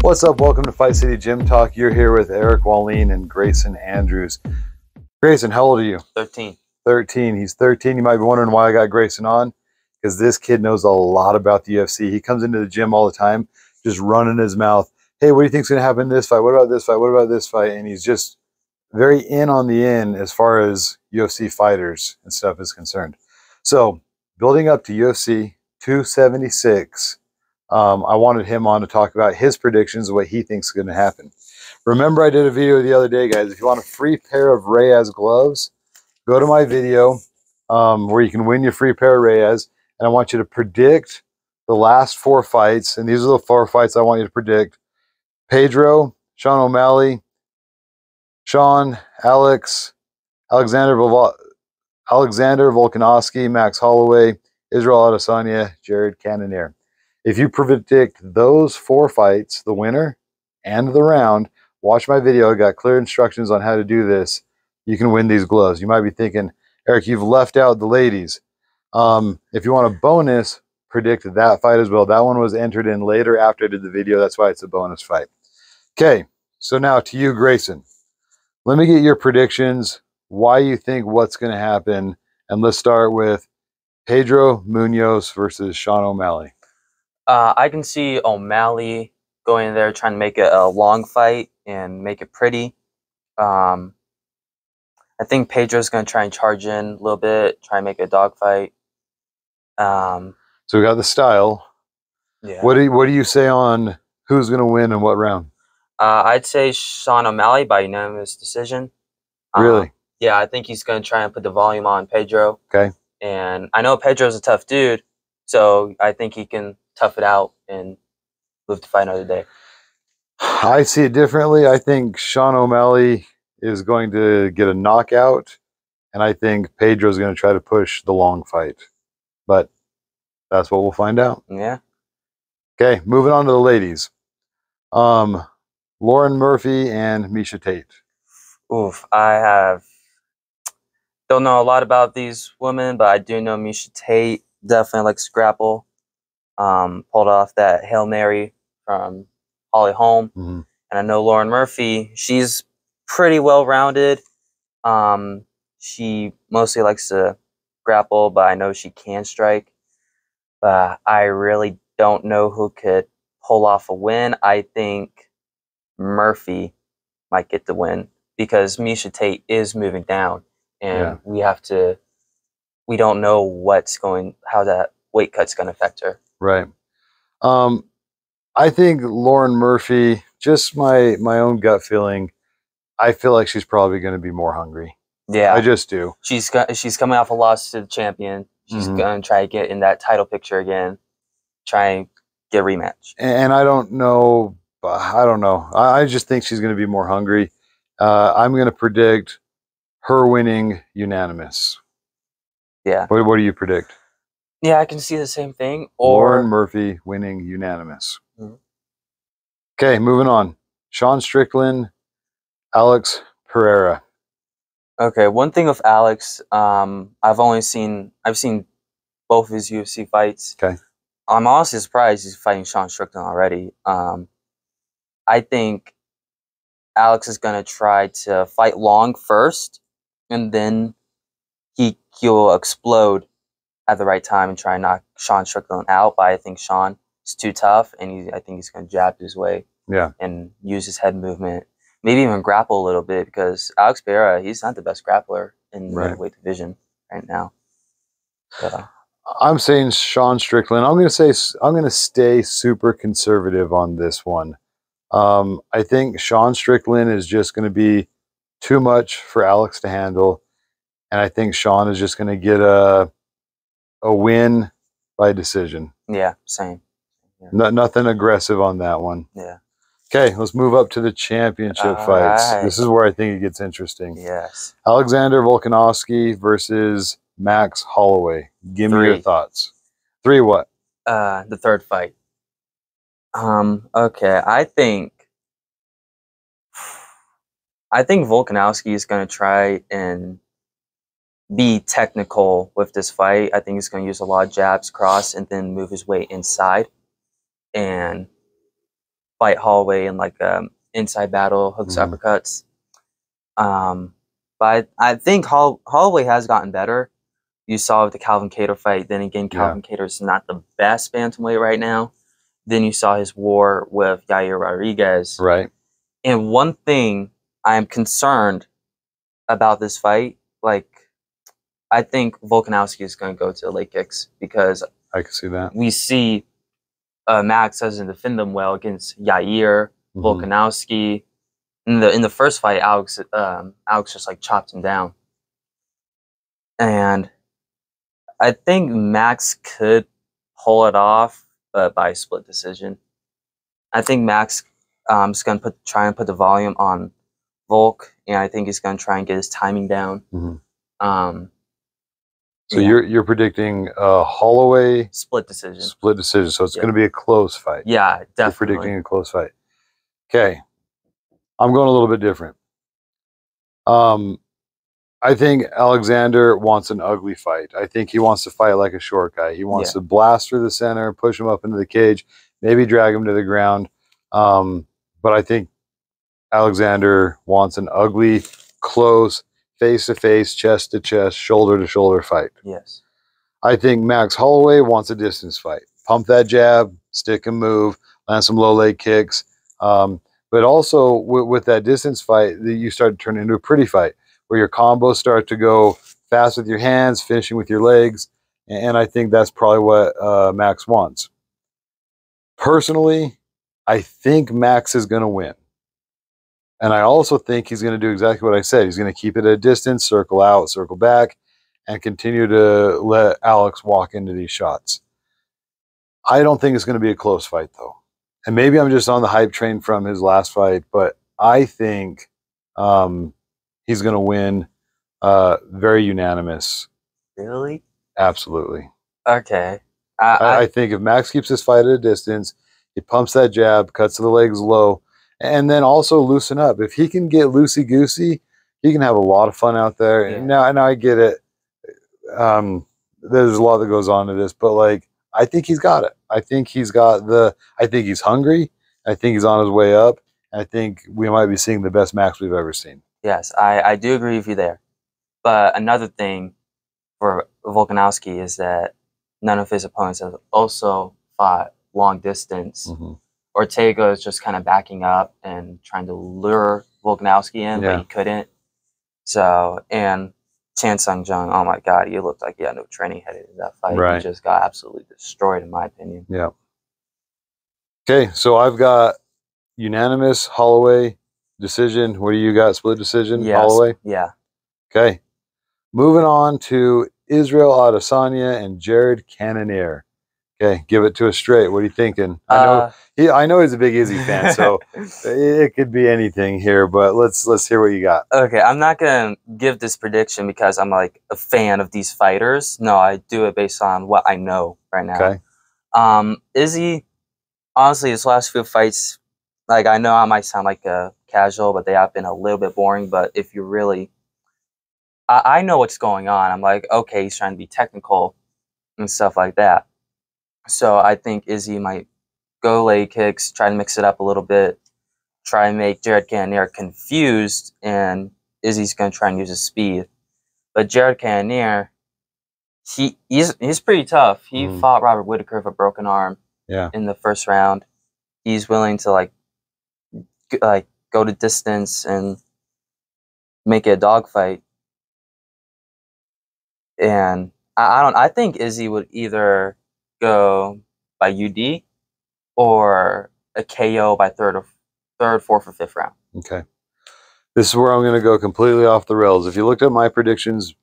What's up? Welcome to Fight City Gym Talk. You're here with Eric Wallin and Grayson Andrews. Grayson, how old are you? 13. 13. He's 13. You might be wondering why I got Grayson on because this kid knows a lot about the UFC. He comes into the gym all the time, just running his mouth. Hey, what do you think's going to happen in this fight? What about this fight? What about this fight? And he's just very in on the in as far as UFC fighters and stuff is concerned. So, building up to UFC 276, um, I wanted him on to talk about his predictions, what he thinks is going to happen. Remember, I did a video the other day, guys. If you want a free pair of Reyes gloves, go to my video um, where you can win your free pair of Reyes. And I want you to predict the last four fights. And these are the four fights I want you to predict Pedro, Sean O'Malley, Sean, Alex, Alexander Vol- Alexander Max Holloway, Israel Adesanya, Jared Cannonier. If you predict those four fights, the winner and the round, watch my video. I got clear instructions on how to do this. You can win these gloves. You might be thinking, Eric, you've left out the ladies. Um, if you want a bonus, predict that fight as well. That one was entered in later after I did the video. That's why it's a bonus fight. Okay, so now to you, Grayson. Let me get your predictions, why you think what's going to happen, and let's start with Pedro Munhoz versus Sean O'Malley. Uh, I can see O'Malley going in there trying to make it a long fight and make it pretty. Um, I think Pedro's going to try and charge in a little bit, try and make a dog fight. Um, So we got the style. yeah. What do you, what do you say on who's going to win and what round? Uh, I'd say Sean O'Malley by unanimous decision. Uh, Really? yeah, I think he's going to try and put the volume on Pedro. Okay. And I know Pedro's a tough dude, so I think he can tough it out and live to fight another day. I see it differently. I think Sean O'Malley is going to get a knockout, and I think Pedro's going to try to push the long fight. But that's what we'll find out. Yeah. Okay, moving on to the ladies. Um, Lauren Murphy and Miesha Tate. Oof, I have don't know a lot about these women, but I do know Miesha Tate definitely likes to grapple. Um, pulled off that hail mary from Holly Holm, Mhm. and I know Lauren Murphy. She's pretty well rounded. Um, she mostly likes to grapple, but I know she can strike. But I really don't know who could pull off a win. I think Murphy might get the win because Miesha Tate is moving down, and Yeah. we have to. We don't know what's going, how that weight cut's going to affect her. Right. Um, I think Lauren Murphy, just my my own gut feeling, I feel like she's probably going to be more hungry. Yeah, I just do. she's got, she's coming off a loss to the champion. She's Mhm. going to try to get in that title picture again, try and get a rematch. and I don't know. I don't know. I I just think she's going to be more hungry. Uh, I'm going to predict her winning unanimous. Yeah, What, what do you predict? Yeah, I can see the same thing. Or Lauren Murphy winning unanimous. Mhm. Okay, moving on. Sean Strickland, Alex Pereira. Okay, one thing with Alex, um, I've only seen I've seen both his UFC fights. Okay. I'm honestly surprised he's fighting Sean Strickland already. Um, I think Alex is gonna try to fight long first, and then he he'll explode at the right time and try and knock Sean Strickland out. But I think Sean is too tough, and he, I think he's gonna jab his way Yeah. and use his head movement, maybe even grapple a little bit because Alex Pereira, he's not the best grappler in the Right. middleweight division right now. So, I'm saying Sean Strickland. I'm going to say I'm going to stay super conservative on this one. Um, I think Sean Strickland is just going to be too much for Alex to handle, and I think Sean is just going to get a a win by decision. yeah, same. No, nothing aggressive on that one. Yeah. Okay, let's move up to the championship All fights. right. This is where I think it gets interesting. Yes. Alexander Volkanovski versus Max Holloway. Give me your thoughts. Three what? Uh, the third fight. Um. Okay. I think. I think Volkanovski is going to try and be technical with this fight. I think he's going to use a lot of jabs, cross, and then move his way inside. And fight Holloway in like um inside battle, hooks, Mhm. uppercuts. Um, but I, I think Holl- Holloway has gotten better. You saw with the Calvin Kattar fight. Then again, Yeah. Calvin is not the best bantamweight right now. Then you saw his war with Yair Rodriguez. Right. And one thing I am concerned about this fight, like I think Volkanovski is going to go to leg kicks because I can see that. we see uh, Max doesn't defend them well against Yair, Mhm. Volkanovski. In the in the first fight, Alex um, Alex just like chopped him down, and I think Max could pull it off, but by split decision. I think Max um, is going to put try and put the volume on Volk, and I think he's going to try and get his timing down. Mhm. Um, So yeah, you're you're predicting a Holloway split decision. split decision. So it's Yeah. going to be a close fight. Yeah, You're definitely. predicting a close fight. Okay. I'm going a little bit different. Um, I think Alexander wants an ugly fight. I think he wants to fight like a short guy. He wants Yeah. to blast through the center, push him up into the cage, maybe drag him to the ground. Um, but I think Alexander wants an ugly, close, face to face, chest to chest, shoulder to shoulder fight. Yes. I think Max Holloway wants a distance fight. Pump that jab, stick and move, land some low leg kicks. Um, but also with, with that distance fight, you start to turn into a pretty fight where your combos start to go fast with your hands, finishing with your legs. And I think that's probably what uh, Max wants. Personally, I think Max is going to win. And I also think he's going to do exactly what I said. He's going to keep it at a distance, circle out, circle back, and continue to let Alex walk into these shots. I don't think it's going to be a close fight, though. And maybe I'm just on the hype train from his last fight, but I think um, he's going to win uh, very unanimous. Really? Absolutely. Okay. I, I, I, I think if Max keeps his fight at a distance, he pumps that jab, cuts to the legs low, and then also loosen up. If he can get loosey goosey, he can have a lot of fun out there. Yeah. And now, and I get it. Um, there's a lot that goes on to this, but like, I think he's got it. I think he's got the. I think he's hungry. I think he's on his way up. I think we might be seeing the best Max we've ever seen. yes, I, I do agree with you there. But another thing for Volkanovski is that none of his opponents have also fought long distance. Mhm. Ortega is just kind of backing up and trying to lure Volkanovski in, Yeah. but he couldn't. So, and Chan Sung Jung, oh my God, he looked like he had no training headed in that fight. Right. He just got absolutely destroyed, in my opinion. Yeah. Okay, so I've got unanimous Holloway decision. What do you got? Split decision, Yes. Holloway. Yeah. Okay. Moving on to Israel Adesanya and Jared Cannonier. Okay, give it to us straight. What are you thinking? I know Uh, he, I know he's a big Izzy fan, so it, could be anything here. But let's let's hear what you got. Okay, I'm not gonna give this prediction because I'm like a fan of these fighters. No, I do it based on what I know right now. Okay. Um, Izzy, honestly, his last few fights, like I know I might sound like a casual, but they have been a little bit boring. But if you really, I, I know what's going on. I'm like, okay, he's trying to be technical and stuff like that. So I think Izzy might go leg kicks, try to mix it up a little bit, try and make Jared Cannonier confused, and Izzy's gonna try and use his speed. But Jared Cannonier, he he's he's pretty tough. He Mhm. fought Robert Whitaker with a broken arm Yeah. in the first round. He's willing to like like go to distance and make it a dogfight. And I, I don't. I think Izzy would either go by UD or a KO by third or third, fourth, or fifth round. Okay. This is where I'm going to go completely off the rails. If you looked at my predictions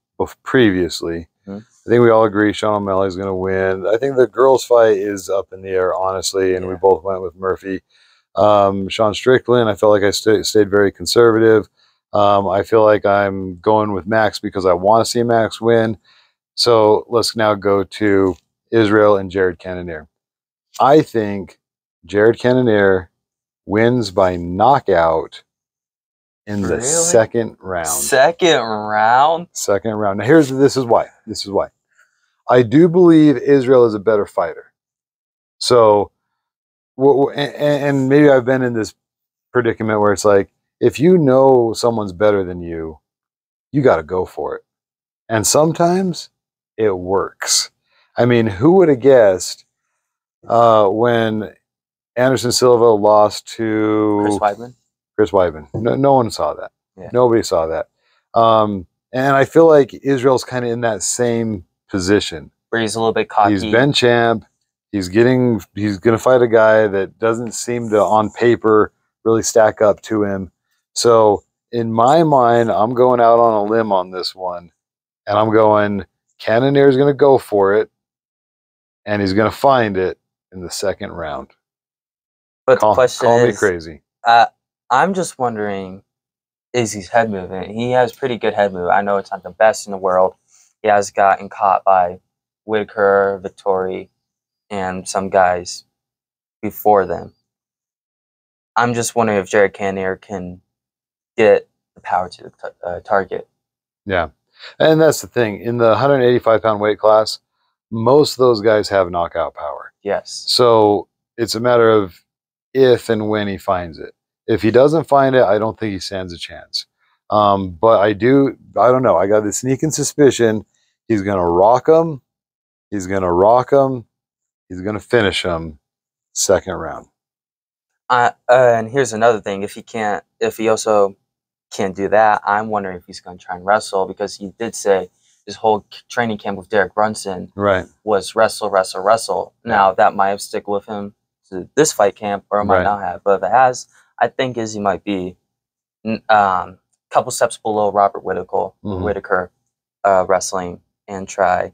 previously, Mhm. I think we all agree Sean O'Malley is going to win. I think the girls' fight is up in the air, honestly, and we both went with Murphy. Um, Sean Strickland, I felt like I sta stayed very conservative. Um, I feel like I'm going with Max because I want to see Max win. So let's now go to Israel and Jared Cannonier. I think Jared Cannonier wins by knockout in the Really? second round. Second round. Second round. Now here's this is why. This is why. I do believe Israel is a better fighter. So and, and maybe I've been in this predicament where it's like, if you know someone's better than you, you got to go for it. And sometimes it works. I mean, who would have guessed uh, when Anderson Silva lost to Chris Weidman. Chris Weidman? No, no one saw that. Yeah. Nobody saw that. Um, and I feel like Israel's kind of in that same position. Where he's a little bit cocky. He's been champ. He's getting. He's going to fight a guy that doesn't seem to, on paper, really stack up to him. So in my mind, I'm going out on a limb on this one, and I'm going. Cannonier is going to go for it, and he's going to find it in the second round. but Call, the question call me is, crazy. Uh, I'm just wondering, is his head movement? He has pretty good head movement. I know it's not the best in the world. He has gotten caught by Whitaker, Vettori, and some guys before them. I'm just wondering if Jared Cannonier can get the power to the t- uh, target. Yeah, and that's the thing. In the 185 pound weight class, most of those guys have knockout power. Yes. So it's a matter of if and when he finds it. If he doesn't find it, I don't think he stands a chance. Um, but I do, I don't know. I got this sneaking suspicion he's going to rock him. He's going to rock him. He's going to finish him second round. Uh, uh, and here's another thing: if he can't, if he also can't do that, I'm wondering if he's going to try and wrestle because he did say his whole training camp with Derek Brunson Right. was wrestle, wrestle, wrestle. Now that might have stick with him to this fight camp, or it might Right. not have. But if it has, I think Izzy might be a um, couple steps below Robert Whitaker, Mhm. Whitaker uh, wrestling and try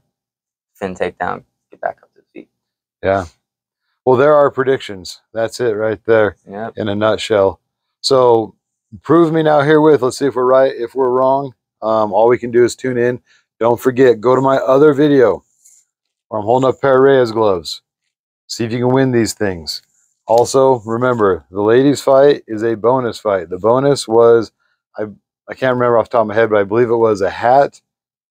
fin takedown, get back up to the feet. Yeah. Well, there are predictions. That's it right there. Yep. in a nutshell. So prove me now herewith. Let's see if we're right. If we're wrong, um, all we can do is tune in. Don't forget, go to my other video where I'm holding up pair of Reyes gloves. See if you can win these things. Also, remember, the ladies' fight is a bonus fight. The bonus was, I, I can't remember off the top of my head, but I believe it was a hat,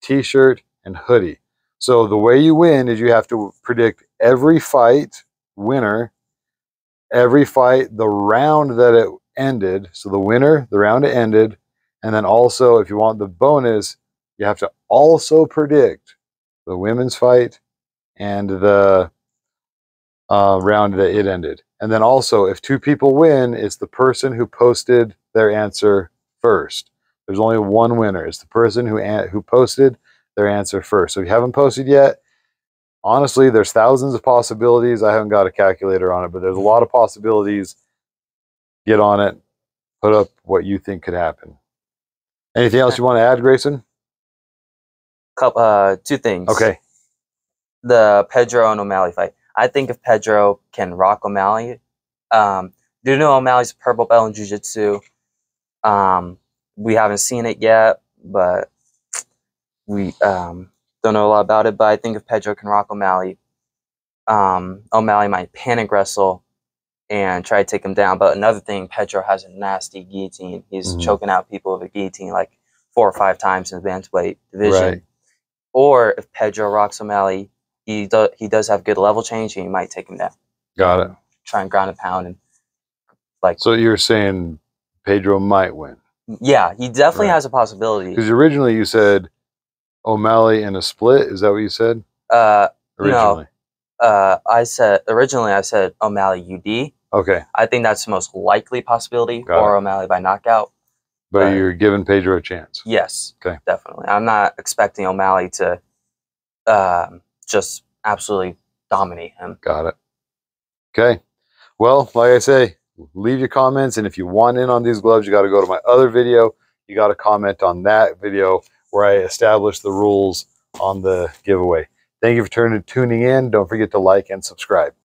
t-shirt, and hoodie. So the way you win is you have to predict every fight winner every fight, the round that it ended. So the winner, the round it ended. And then also, if you want the bonus, you have to also predict the women's fight and the uh, round that it ended. And then also, if two people win, it's the person who posted their answer first. There's only one winner. It's the person who who posted their answer first. So if you haven't posted yet, honestly, there's thousands of possibilities. I haven't got a calculator on it, but there's a lot of possibilities. Get on it. Put up what you think could happen. Anything else you want to add, Grayson? Couple, uh, two things. Okay. the Pedro and O'Malley fight. I think if Pedro can rock O'Malley, um, do you know O'Malley's a purple belt in Jiu-Jitsu? Um, we haven't seen it yet, but we um, don't know a lot about it. But I think if Pedro can rock O'Malley, um, O'Malley might panic wrestle and try to take him down. But another thing, Pedro has a nasty guillotine. He's Mhm. choking out people with a guillotine like four or five times in the bantamweight division Right. Or if Pedro rocks O'Malley, he does he does have good level change, and he might take him down. Got it. Try and ground and pound, and like So you're saying Pedro might win. yeah, he definitely Right. has a possibility. Because originally you said O'Malley in a split. Is that what you said? Uh, No. Originally. uh, I said originally I said O'Malley UD. Okay. I think that's the most likely possibility, Got or it. O'Malley by knockout. But you're giving Pedro a chance. Yes, Okay. definitely. I'm not expecting O'Malley to um, just absolutely dominate him. Got it. Okay. Well, like I say, leave your comments. And if you want in on these gloves, you got to go to my other video. You got to comment on that video where I establish the rules on the giveaway. Thank you for turning, tuning in. Don't forget to like and subscribe.